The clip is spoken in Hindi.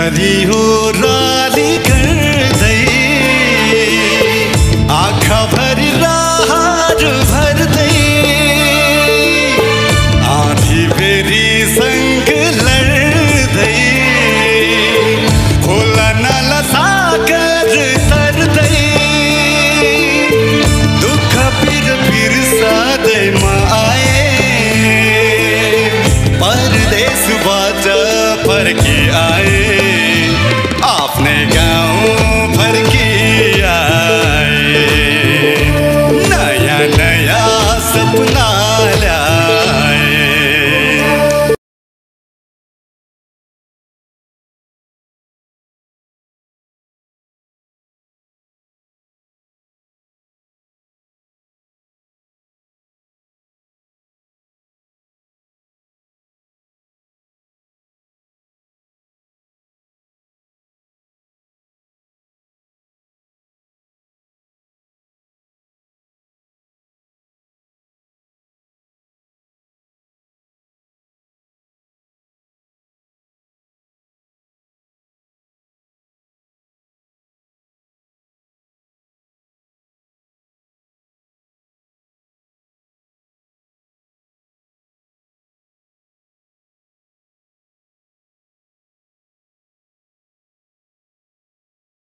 गरी हो राली गर्दै आँखा भरि राहर भर्दै आधी बेरी सँग लड्दै खोला नाला सागर तरदै दुःख पिर पिर सादैमा आए परदेशबाट फर्की आए। la